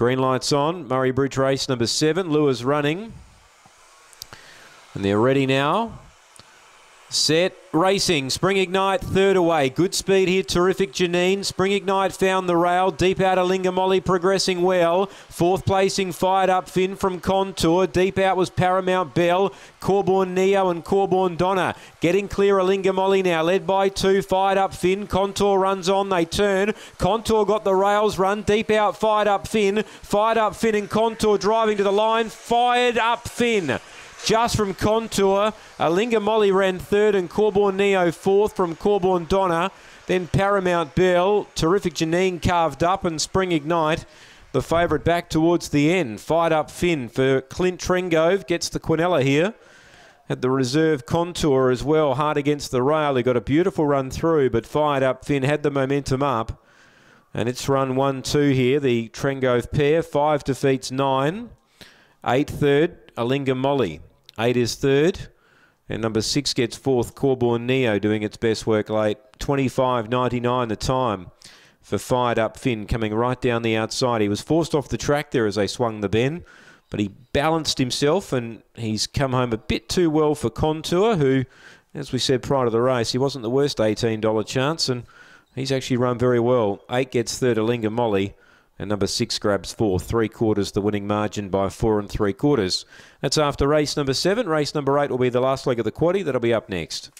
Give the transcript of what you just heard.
Green lights on. Murray Bridge race number seven. Lures running. And they're ready now. Set racing. Spring Ignite third away. Good speed here. Terrific Janine. Spring Ignite found the rail. Deep out Lingamolly progressing well. Fourth placing fired up Finn from Contour. Deep out was Paramount Bell. Corborn Neo and Corborn Donna. Getting clear Lingamolly now. Led by two. Fired up Finn. Contour runs on. They turn. Contour got the rails run. Deep out fired up Finn. Fired up Finn and Contour driving to the line. Fired up Finn just from Contour. Uh, Alinga Molly ran third and Corborn Neo fourth from Corborn Donna. Then Paramount Bell, terrific Janine carved up and Spring Ignite. The favourite back towards the end. Fired up Finn for Clint Trengove. Gets the Quinella here. Had the reserve contour as well, hard against the rail. He got a beautiful run through, but fired up Finn, had the momentum up. And it's run 1 2 here, the Trengove pair. Five defeats nine. Eight third, Alinga Molly. Eight is third. And number six gets fourth, Corborn Neo doing its best work late. 25.99 the time for Fired Up Finn coming right down the outside. He was forced off the track there as they swung the bend, but he balanced himself and he's come home a bit too well for Contour, who, as we said prior to the race, he wasn't the worst $18 chance and he's actually run very well. Eight gets third, Alinga Molly. And number six grabs four, three quarters the winning margin by four and three quarters. That's after race number seven. Race number eight will be the last leg of the quaddy. That'll be up next.